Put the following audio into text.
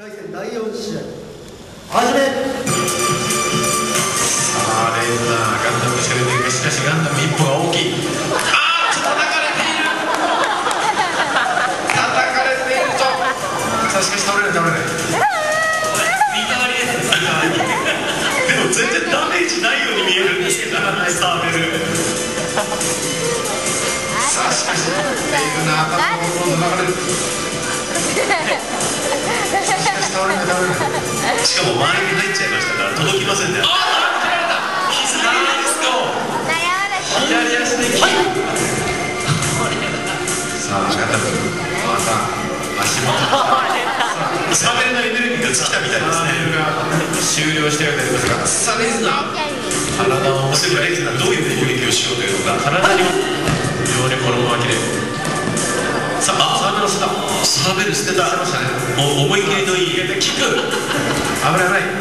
回戦第4試合。始め。さあレーザーガンダムしか出てるがしかしガンダム一歩が大きい。あー叩かれている叩かれていると。さあしかし倒れない倒れない。見たわりです。見たわりでも全然ダメージないように見えるんですけどサーベル。さあしかしレールの頭の流れるしかも周りに入っちゃいましたから届きませんね。ああ膝にリスト左足でさあガンダムまた。足元サーベルのエネルギーが尽きた。みた。いですね終了してるわけですがさあレーザー体をそういえばレイズがどういう攻撃をしようというのか体にも非常に衣がきれいさあサーベルを捨てた。サーベル捨てた。もう思い切りのいいキック危ない危ない